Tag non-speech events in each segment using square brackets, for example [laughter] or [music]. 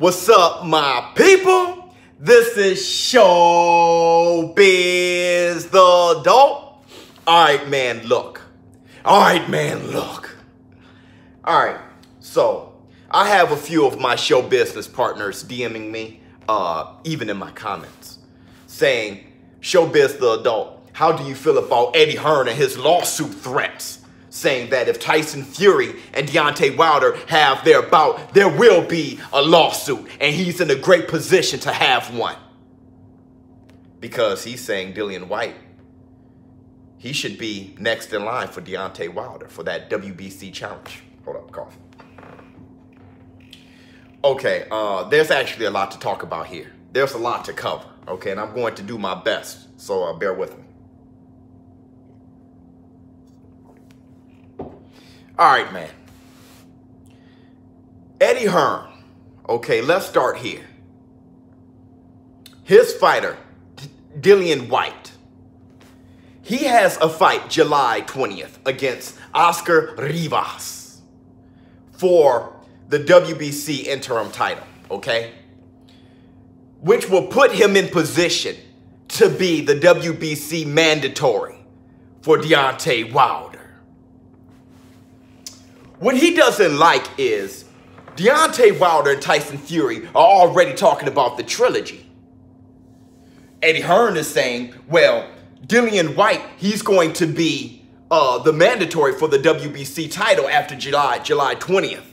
What's up, my people? This is ShowBizz the Adult. All right, man, look. All right, man, look. All right, so I have a few of my show business partners DMing me, uh, even in my comments, saying, ShowBizz the Adult, how do you feel about Eddie Hearn and his lawsuit threats? Saying that if Tyson Fury and Deontay Wilder have their bout, there will be a lawsuit, and he's in a great position to have one. Because he's saying Dillian Whyte, he should be next in line for Deontay Wilder for that WBC challenge. Hold up, cough. Okay, uh, there's actually a lot to talk about here. There's a lot to cover, okay, and I'm going to do my best, so uh, bear with me. All right, man. Eddie Hearn. Okay, let's start here. His fighter, Dillian Whyte. He has a fight July 20th against Oscar Rivas for the WBC interim title, okay? Which will put him in position to be the WBC mandatory for Deontay Wilder. What he doesn't like is Deontay Wilder and Tyson Fury are already talking about the trilogy. Eddie Hearn is saying, well, Dillian Whyte, he's going to be uh, the mandatory for the WBC title after July, July 20th.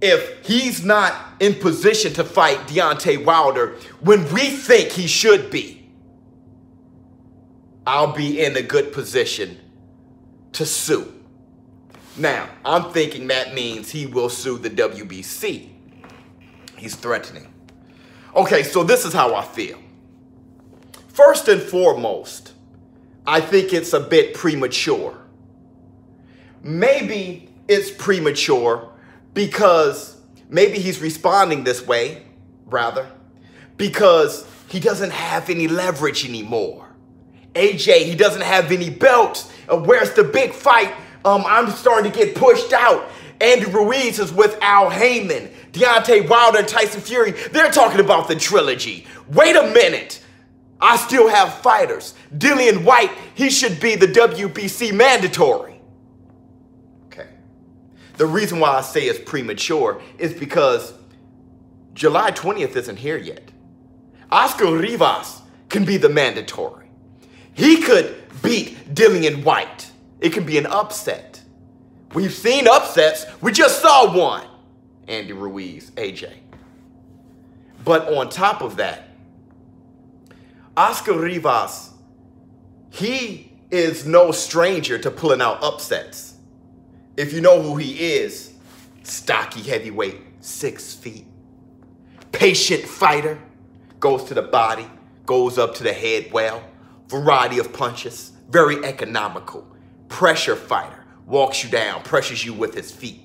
If he's not in position to fight Deontay Wilder when we think he should be, I'll be in a good position to sue. Now, I'm thinking that means he will sue the WBC. He's threatening. Okay, so this is how I feel. First and foremost, I think it's a bit premature. Maybe it's premature because maybe he's responding this way, rather, because he doesn't have any leverage anymore. AJ, he doesn't have any belts. Where's the big fight um, I'm starting to get pushed out. Andy Ruiz is with Al Haymon. Deontay Wilder and Tyson Fury, they're talking about the trilogy. Wait a minute. I still have fighters. Dillian Whyte, he should be the WBC mandatory. Okay. The reason why I say it's premature is because July 20th isn't here yet. Oscar Rivas can be the mandatory. He could beat Dillian Whyte. It can be an upset. We've seen upsets. We just saw one. Andy Ruiz, AJ. But on top of that, Oscar Rivas, he is no stranger to pulling out upsets. If you know who he is, stocky heavyweight, six feet. Patient fighter, goes to the body, goes up to the head well, variety of punches, very economical pressure fighter, walks you down, pressures you with his feet.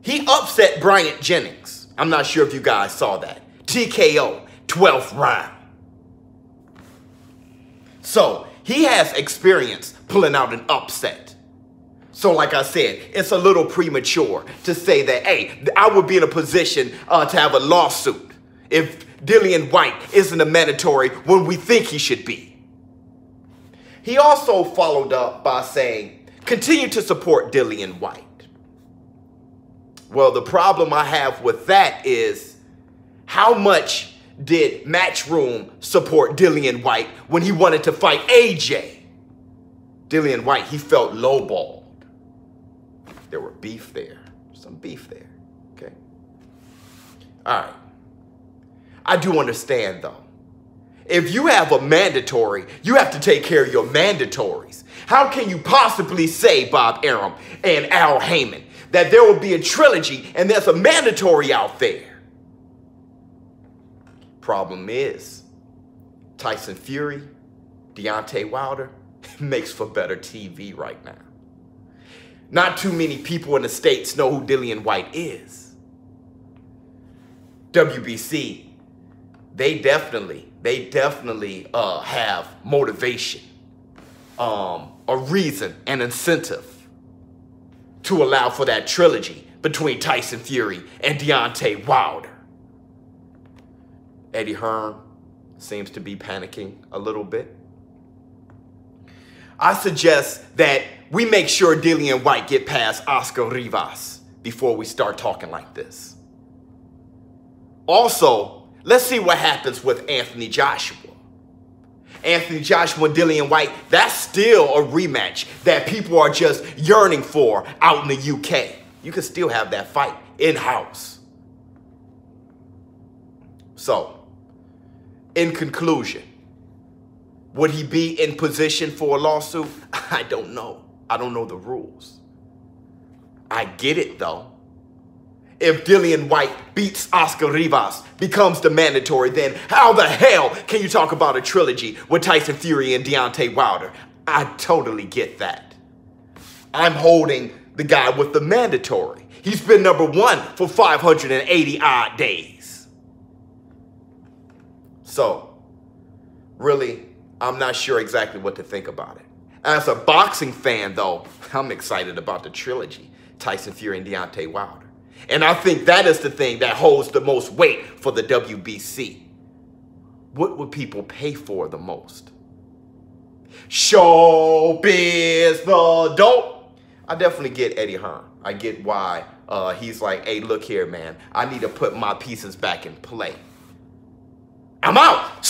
He upset Bryant Jennings. I'm not sure if you guys saw that. TKO, 12th round. So he has experience pulling out an upset. So, like I said, it's a little premature to say that, hey, I would be in a position uh, to have a lawsuit if Dillian Whyte isn't a mandatory when we think he should be. He also followed up by saying, continue to support Dillian Whyte. Well, the problem I have with that is how much did Matchroom support Dillian Whyte when he wanted to fight AJ? Dillian Whyte, he felt lowballed. There were beef there, some beef there, okay? All right. I do understand though if you have a mandatory, you have to take care of your mandatories. How can you possibly say, Bob Arum and Al Haymon, that there will be a trilogy and there's a mandatory out there? Problem is, Tyson Fury, Deontay Wilder [laughs] makes for better TV right now. Not too many people in the States know who Dillian Whyte is. WBC, they definitely they definitely uh, have motivation, um, a reason, an incentive to allow for that trilogy between Tyson Fury and Deontay Wilder. Eddie Hearn seems to be panicking a little bit. I suggest that we make sure Dillian Whyte get past Oscar Rivas before we start talking like this. Also, let's see what happens with Anthony Joshua. Anthony Joshua and Dillian Whyte, that's still a rematch that people are just yearning for out in the UK. You can still have that fight in-house. So, in conclusion, would he be in position for a lawsuit? [laughs] I don't know. I don't know the rules. I get it though. If Dillian Whyte beats Oscar Rivas, becomes the mandatory, then how the hell can you talk about a trilogy with Tyson Fury and Deontay Wilder? I totally get that. I'm holding the guy with the mandatory. He's been number one for 580 odd days. So, really, I'm not sure exactly what to think about it. As a boxing fan, though, I'm excited about the trilogy Tyson Fury and Deontay Wilder. And I think that is the thing that holds the most weight for the WBC. What would people pay for the most? Showbiz the dope. I definitely get Eddie Hearn. I get why uh, he's like, hey, look here, man. I need to put my pieces back in play. I'm out.